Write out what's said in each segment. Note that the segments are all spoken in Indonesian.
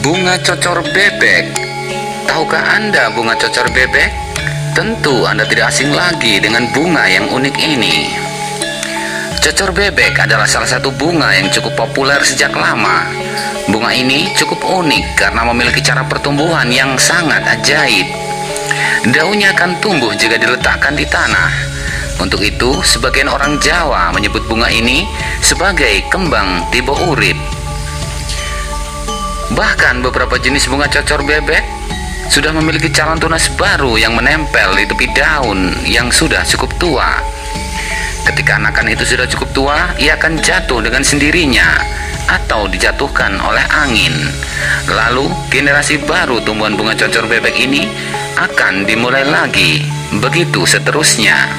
Bunga cocor bebek. Tahukah Anda bunga cocor bebek? Tentu Anda tidak asing lagi dengan bunga yang unik ini. Cocor bebek adalah salah satu bunga yang cukup populer sejak lama. Bunga ini cukup unik karena memiliki cara pertumbuhan yang sangat ajaib. Daunnya akan tumbuh jika diletakkan di tanah. Untuk itu, sebagian orang Jawa menyebut bunga ini sebagai kembang tiba urip. Bahkan beberapa jenis bunga cocor bebek sudah memiliki calon tunas baru yang menempel di tepi daun yang sudah cukup tua. Ketika anakan itu sudah cukup tua, ia akan jatuh dengan sendirinya atau dijatuhkan oleh angin. Lalu, generasi baru tumbuhan bunga cocor bebek ini akan dimulai lagi. Begitu seterusnya.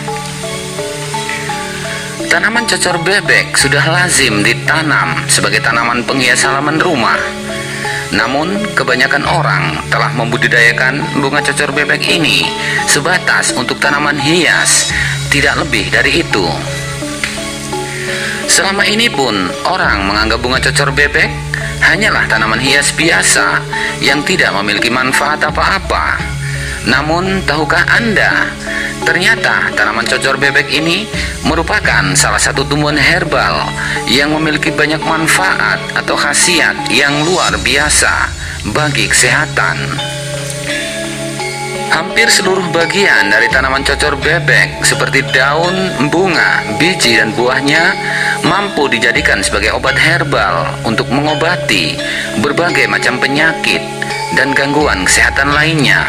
Tanaman cocor bebek sudah lazim ditanam sebagai tanaman penghias halaman rumah namun, kebanyakan orang telah membudidayakan bunga cocor bebek ini sebatas untuk tanaman hias, tidak lebih dari itu. Selama ini pun, orang menganggap bunga cocor bebek hanyalah tanaman hias biasa yang tidak memiliki manfaat apa-apa. Namun, tahukah Anda Ternyata tanaman cocor bebek ini merupakan salah satu tumbuhan herbal yang memiliki banyak manfaat atau khasiat yang luar biasa bagi kesehatan. Hampir seluruh bagian dari tanaman cocor bebek seperti daun, bunga, biji, dan buahnya mampu dijadikan sebagai obat herbal untuk mengobati berbagai macam penyakit dan gangguan kesehatan lainnya.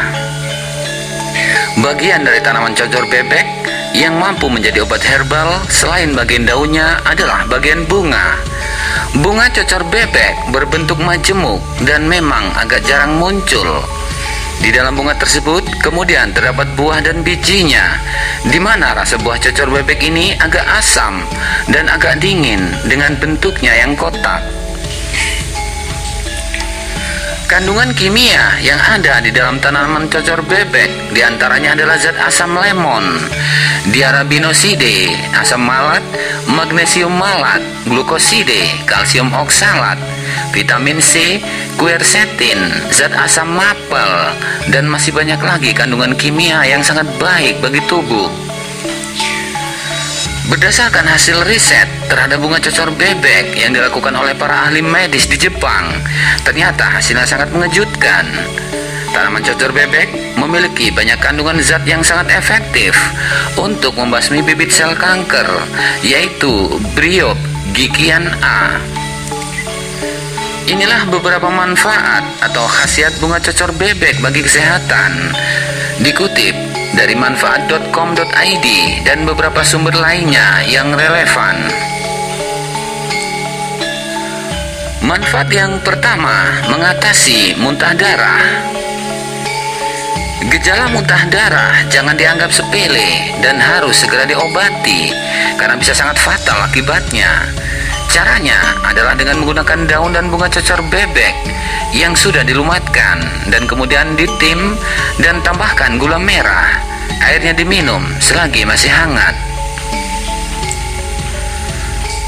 Bagian dari tanaman cocor bebek yang mampu menjadi obat herbal selain bagian daunnya adalah bagian bunga. Bunga cocor bebek berbentuk majemuk dan memang agak jarang muncul. Di dalam bunga tersebut kemudian terdapat buah dan bijinya, di mana rasa buah cocor bebek ini agak asam dan agak dingin dengan bentuknya yang kotak. Kandungan kimia yang ada di dalam tanaman cocor bebek di antaranya adalah zat asam lemon, diarabinoside, asam malat, magnesium malat, glukoside, kalsium oksalat, vitamin C, quercetin, zat asam mapel, dan masih banyak lagi kandungan kimia yang sangat baik bagi tubuh. Berdasarkan hasil riset terhadap bunga cocor bebek yang dilakukan oleh para ahli medis di Jepang, ternyata hasilnya sangat mengejutkan. Tanaman cocor bebek memiliki banyak kandungan zat yang sangat efektif untuk membasmi bibit sel kanker, yaitu briop gikian A. Inilah beberapa manfaat atau khasiat bunga cocor bebek bagi kesehatan. Dikutip dari manfaat.com.id dan beberapa sumber lainnya yang relevan. Manfaat yang pertama, mengatasi muntah darah. Gejala muntah darah jangan dianggap sepele dan harus segera diobati karena bisa sangat fatal akibatnya. Caranya adalah dengan menggunakan daun dan bunga cocor bebek yang sudah dilumatkan dan kemudian ditim dan tambahkan gula merah. Airnya diminum selagi masih hangat.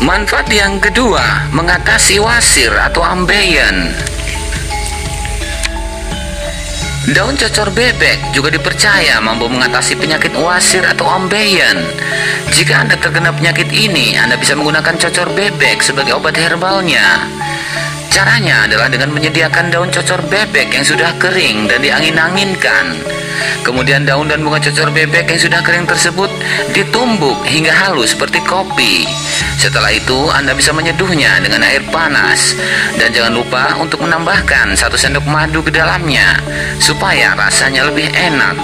Manfaat yang kedua, mengatasi wasir atau ambeien. Daun cocor bebek juga dipercaya mampu mengatasi penyakit wasir atau ambeien. Jika Anda terkena penyakit ini, Anda bisa menggunakan cocor bebek sebagai obat herbalnya. Caranya adalah dengan menyediakan daun cocor bebek yang sudah kering dan diangin-anginkan. Kemudian daun dan bunga cocor bebek yang sudah kering tersebut ditumbuk hingga halus seperti kopi. Setelah itu, Anda bisa menyeduhnya dengan air panas dan jangan lupa untuk menambahkan satu sendok madu ke dalamnya supaya rasanya lebih enak.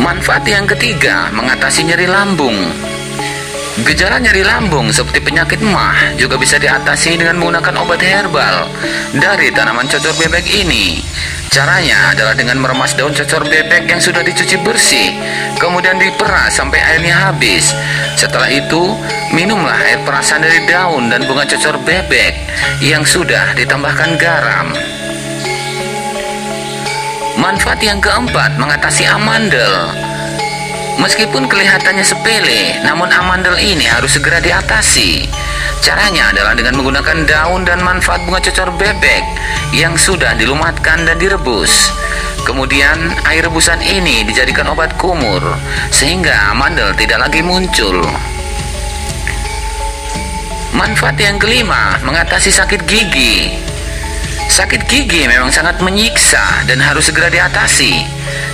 Manfaat yang ketiga, mengatasi nyeri lambung. Gejala nyeri lambung seperti penyakit mah juga bisa diatasi dengan menggunakan obat herbal dari tanaman cocor bebek ini. Caranya adalah dengan meremas daun cocor bebek yang sudah dicuci bersih, kemudian diperas sampai airnya habis. Setelah itu, minumlah air perasan dari daun dan bunga cocor bebek yang sudah ditambahkan garam. Manfaat yang keempat mengatasi amandel. Meskipun kelihatannya sepele, namun amandel ini harus segera diatasi. Caranya adalah dengan menggunakan daun dan manfaat bunga cocor bebek yang sudah dilumatkan dan direbus. Kemudian air rebusan ini dijadikan obat kumur sehingga mandel tidak lagi muncul. Manfaat yang kelima, mengatasi sakit gigi. Sakit gigi memang sangat menyiksa dan harus segera diatasi.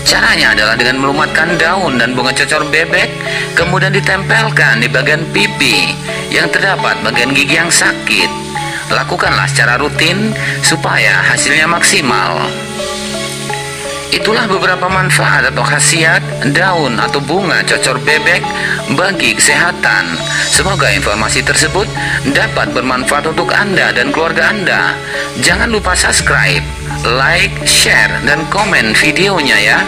Caranya adalah dengan melumatkan daun dan bunga cocor bebek, kemudian ditempelkan di bagian pipi yang terdapat bagian gigi yang sakit. Lakukanlah secara rutin supaya hasilnya maksimal. Itulah beberapa manfaat atau khasiat daun atau bunga cocor bebek bagi kesehatan. Semoga informasi tersebut dapat bermanfaat untuk Anda dan keluarga Anda. Jangan lupa subscribe, like, share, dan komen videonya ya.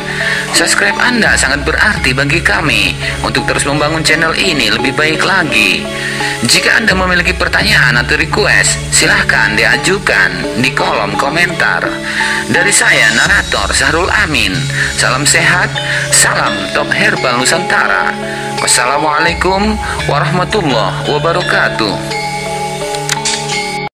Subscribe Anda sangat berarti bagi kami untuk terus membangun channel ini lebih baik lagi. Jika Anda memiliki pertanyaan atau request, silahkan diajukan di kolom komentar. Dari saya, narator Sahrul Amin. Salam sehat, salam top herbal Nusantara. Wassalamualaikum warahmatullahi wabarakatuh.